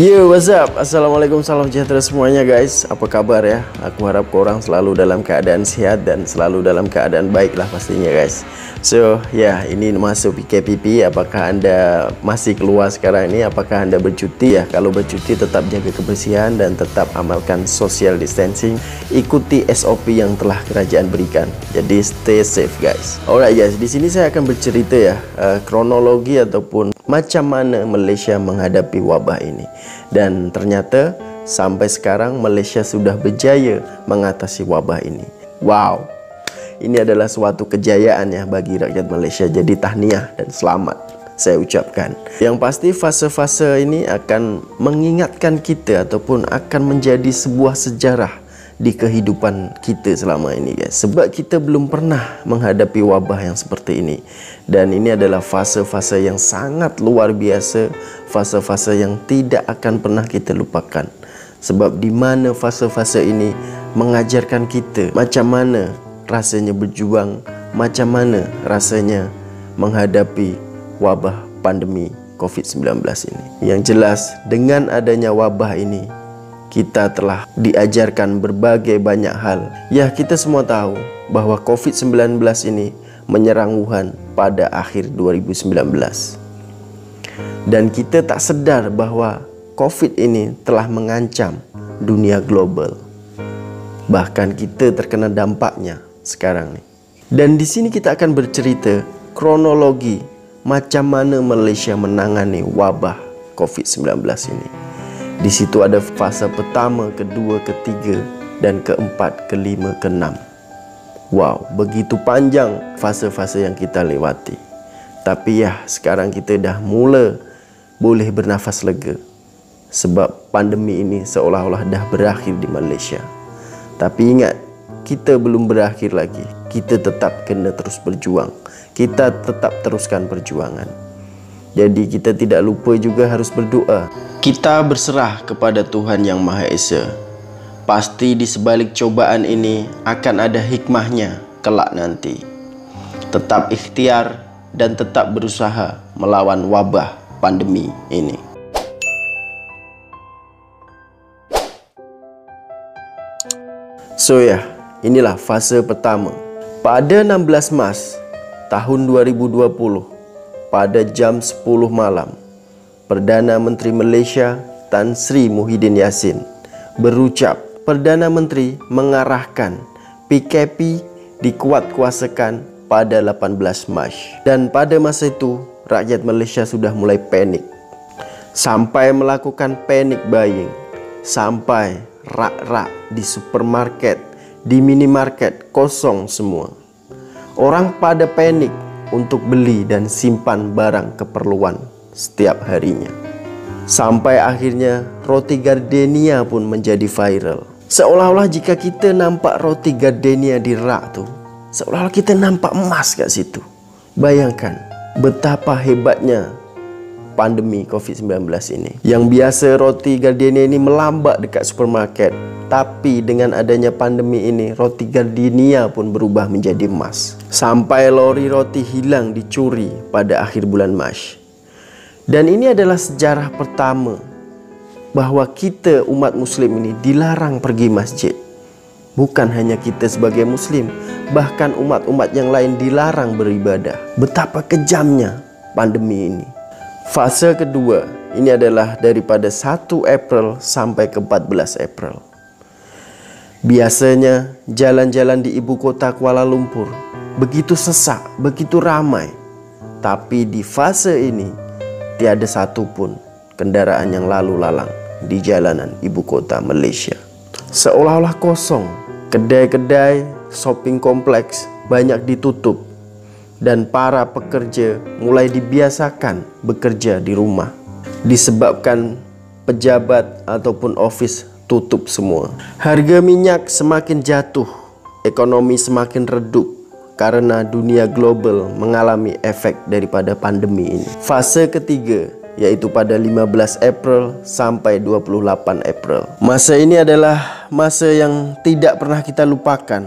Yo, what's up? Assalamualaikum, salam sejahtera semuanya guys Apa kabar ya? Aku harap korang selalu dalam keadaan sehat dan selalu dalam keadaan baik lah pastinya guys So, ya ini masuk PKPP Apakah anda masih keluar sekarang ini? Apakah anda bercuti ya? Kalau bercuti tetap jaga kebersihan dan tetap amalkan social distancing Ikuti SOP yang telah kerajaan berikan Jadi stay safe guys Alright guys, di sini saya akan bercerita ya uh, Kronologi ataupun macam mana Malaysia menghadapi wabah ini. Dan ternyata sampai sekarang Malaysia sudah berjaya mengatasi wabah ini. Wow. Ini adalah suatu kejayaan ya bagi rakyat Malaysia. Jadi tahniah dan selamat saya ucapkan. Yang pasti fase-fase ini akan mengingatkan kita ataupun akan menjadi sebuah sejarah di kehidupan kita selama ini guys. Sebab kita belum pernah menghadapi wabah yang seperti ini. Dan ini adalah fase-fase yang sangat luar biasa fase-fase yang tidak akan pernah kita lupakan. Sebab di mana fase-fase ini mengajarkan kita macam mana rasanya berjuang macam mana rasanya menghadapi wabah pandemi COVID-19 ini. Yang jelas dengan adanya wabah ini kita telah diajarkan berbagai banyak hal. Ya, kita semua tahu bahwa COVID-19 ini menyerang Wuhan pada akhir 2019. Dan kita tak sedar bahwa COVID ini telah mengancam dunia global. Bahkan kita terkena dampaknya sekarang ni. Dan di sini kita akan bercerita kronologi macam mana Malaysia menangani wabah COVID-19 ini. Di situ ada fasa pertama, kedua, ketiga dan keempat, kelima, keenam. Wow, begitu panjang fasa-fasa yang kita lewati. Tapi ya, sekarang kita dah mula boleh bernafas lega. Sebab pandemi ini seolah-olah dah berakhir di Malaysia. Tapi ingat, kita belum berakhir lagi. Kita tetap kena terus berjuang. Kita tetap teruskan perjuangan. Jadi kita tidak lupa juga harus berdoa. Kita berserah kepada Tuhan Yang Maha Esa. Pasti di sebalik cobaan ini akan ada hikmahnya kelak nanti. Tetap ikhtiar dan tetap berusaha melawan wabah pandemi ini. So ya, inilah fase pertama. Pada 16 Mac tahun 2020, pada jam 10 malam, Perdana Menteri Malaysia Tan Sri Muhyiddin Yassin berucap Perdana Menteri mengarahkan PKP dikuatkuasakan pada 18 Mac. Dan pada masa itu rakyat Malaysia sudah mulai panik. Sampai melakukan panic buying sampai rak-rak di supermarket di minimarket kosong semua. Orang pada panik untuk beli dan simpan barang keperluan setiap harinya. Sampai akhirnya roti gardenia pun menjadi viral. Seolah-olah jika kita nampak roti gardenia di rak tu, seolah-olah kita nampak emas kat situ. Bayangkan betapa hebatnya pandemi COVID-19 ini. Yang biasa roti gardenia ini melambat dekat supermarket. Tapi dengan adanya pandemi ini, roti gardenia pun berubah menjadi emas. Sampai lori roti hilang dicuri pada akhir bulan Mac. Dan ini adalah sejarah pertama bahawa kita umat muslim ini dilarang pergi masjid. Bukan hanya kita sebagai muslim, bahkan umat-umat yang lain dilarang beribadah. Betapa kejamnya pandemi ini. Fase kedua ini adalah daripada 1 April sampai ke 14 April. Biasanya jalan-jalan di ibu kota Kuala Lumpur begitu sesak, begitu ramai. Tapi di fase ini tiada satu pun kendaraan yang lalu lalang di jalanan ibu kota Malaysia. Seolah-olah kosong, kedai-kedai, shopping kompleks banyak ditutup dan para pekerja mulai dibiasakan bekerja di rumah disebabkan pejabat ataupun ofis tutup semua. Harga minyak semakin jatuh, ekonomi semakin redup karena dunia global mengalami efek daripada pandemi ini. Fase ketiga yaitu pada 15 April sampai 28 April. Masa ini adalah masa yang tidak pernah kita lupakan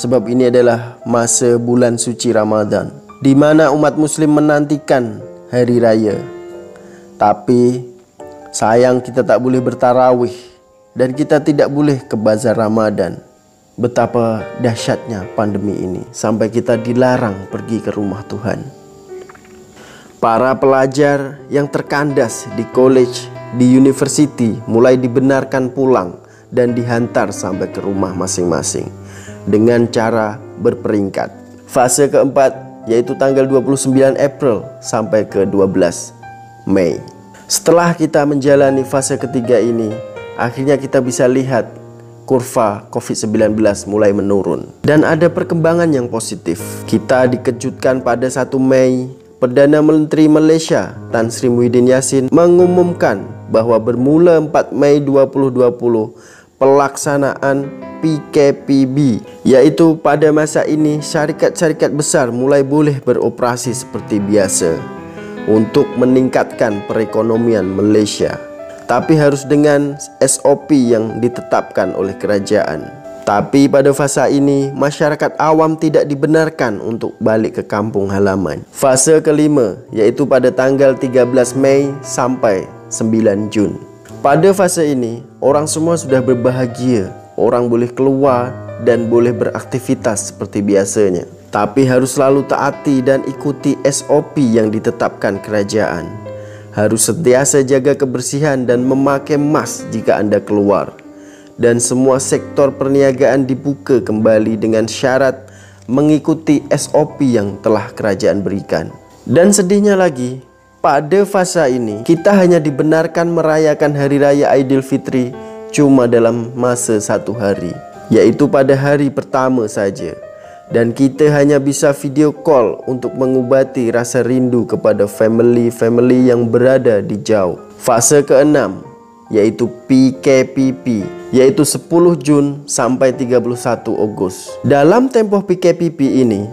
sebab ini adalah masa bulan suci Ramadan di mana umat muslim menantikan hari raya. Tapi Sayang kita tak boleh bertarawih dan kita tidak boleh ke bazar Ramadan. Betapa dahsyatnya pandemi ini sampai kita dilarang pergi ke rumah Tuhan. Para pelajar yang terkandas di college, di university mulai dibenarkan pulang dan dihantar sampai ke rumah masing-masing dengan cara berperingkat. Fase keempat yaitu tanggal 29 April sampai ke 12 Mei. Setelah kita menjalani fase ketiga ini, akhirnya kita bisa lihat kurva COVID-19 mulai menurun. Dan ada perkembangan yang positif. Kita dikejutkan pada 1 Mei, Perdana Menteri Malaysia Tan Sri Muhyiddin Yassin mengumumkan bahwa bermula 4 Mei 2020 pelaksanaan PKPB yaitu pada masa ini syarikat-syarikat besar mulai boleh beroperasi seperti biasa untuk meningkatkan perekonomian Malaysia tapi harus dengan SOP yang ditetapkan oleh kerajaan. Tapi pada fasa ini, masyarakat awam tidak dibenarkan untuk balik ke kampung halaman. Fase kelima, iaitu pada tanggal 13 Mei sampai 9 Jun. Pada fase ini, orang semua sudah berbahagia. Orang boleh keluar dan boleh beraktivitas seperti biasanya. Tapi harus selalu taati dan ikuti SOP yang ditetapkan kerajaan harus sentiasa jaga kebersihan dan memakai mask jika Anda keluar. Dan semua sektor perniagaan dibuka kembali dengan syarat mengikuti SOP yang telah kerajaan berikan. Dan sedihnya lagi, pada fasa ini kita hanya dibenarkan merayakan hari raya Aidilfitri cuma dalam masa satu hari, yaitu pada hari pertama saja dan kita hanya bisa video call untuk mengubati rasa rindu kepada family-family yang berada di jauh. Fase keenam yaitu PKPP yaitu 10 Jun sampai 31 Ogos. Dalam tempoh PKPP ini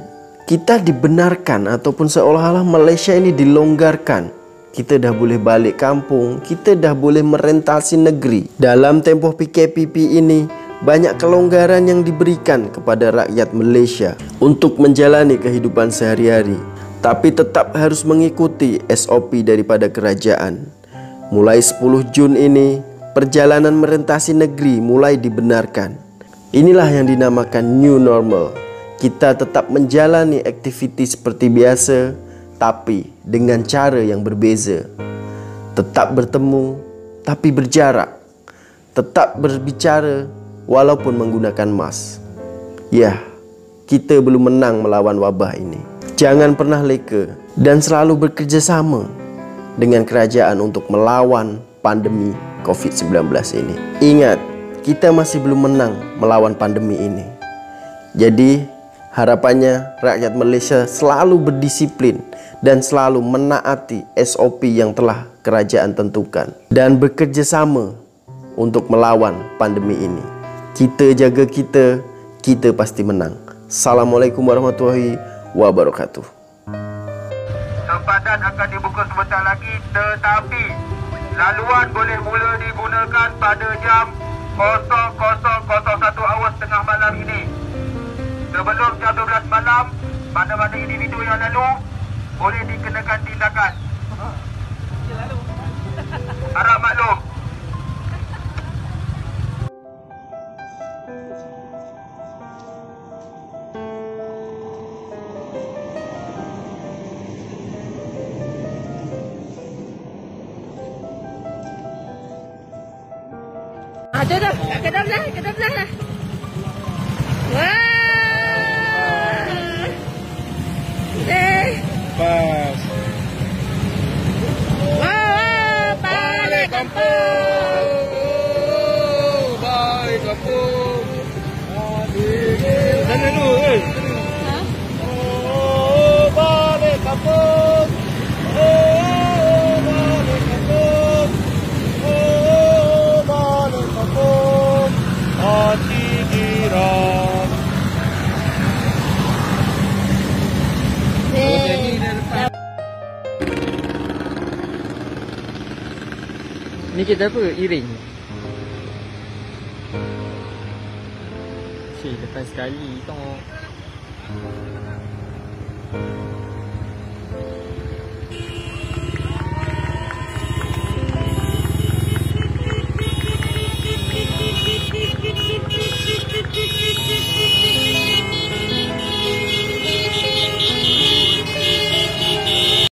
kita dibenarkan ataupun seolah-olah Malaysia ini dilonggarkan. Kita dah boleh balik kampung, kita dah boleh merentasi negeri. Dalam tempoh PKPP ini banyak kelonggaran yang diberikan kepada rakyat Malaysia untuk menjalani kehidupan sehari-hari, tapi tetap harus mengikuti SOP daripada kerajaan. Mulai 10 Jun ini, perjalanan merentasi negeri mulai dibenarkan. Inilah yang dinamakan new normal. Kita tetap menjalani aktiviti seperti biasa, tapi dengan cara yang berbeza. Tetap bertemu, tapi berjarak. Tetap berbicara, walaupun menggunakan emas. Ya, kita belum menang melawan wabah ini. Jangan pernah leka dan selalu bekerja sama dengan kerajaan untuk melawan pandemi COVID-19 ini. Ingat, kita masih belum menang melawan pandemi ini. Jadi, harapannya rakyat Malaysia selalu berdisiplin dan selalu menaati SOP yang telah kerajaan tentukan dan bekerja sama untuk melawan pandemi ini. Kita jaga kita, kita pasti menang. Assalamualaikum warahmatullahi wabarakatuh. Sempadan akan dibuka sebentar lagi tetapi laluan boleh mula digunakan pada jam 00.01 awas tengah malam ini. Sebelum jam 12 malam, mana-mana individu yang lalu boleh dikenakan tindakan. Harap maklum. Tu. Kat belah, kat belah lah. Wah. Eh. Pas. Wah, balik kampung. Ni kita apa? Iring. Cik, depan sekali tengok.